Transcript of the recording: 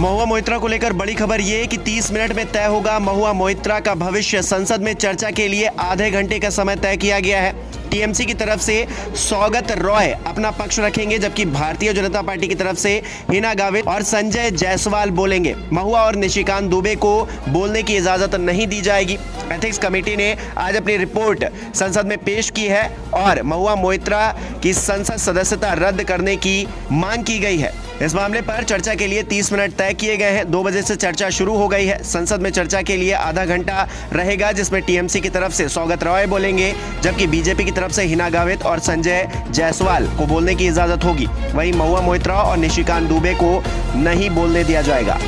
महुआ मोहित्रा को लेकर बड़ी खबर ये कि 30 मिनट में तय होगा महुआ मोहित्रा का भविष्य। संसद में चर्चा के लिए आधे घंटे का समय तय किया गया है। टीएमसी की तरफ़ से सौगत रॉय अपना पक्ष रखेंगे, जबकि भारतीय जनता पार्टी की तरफ़ से हिना गावित और संजय जायसवाल बोलेंगे। महुआ और निशिकांत दुबे को बोलने की इजाज़त नहीं दी जाएगी। एथिक्स कमेटी ने आज अपनी रिपोर्ट संसद में पेश की है और महुआ मोहित्रा की संसद सदस्यता रद्द करने की मांग की गई है। इस मामले पर चर्चा के लिए 30 मिनट तय किए गए हैं। दो बजे से चर्चा शुरू हो गई है। संसद में चर्चा के लिए आधा घंटा रहेगा, जिसमें टीएमसी की तरफ़ से सौगत रॉय बोलेंगे, जबकि बीजेपी की तरफ़ से हिना गावित और संजय जायसवाल को बोलने की इजाज़त होगी। वहीं महुआ मोहित्रा और निशिकांत दुबे को नहीं बोलने दिया जाएगा।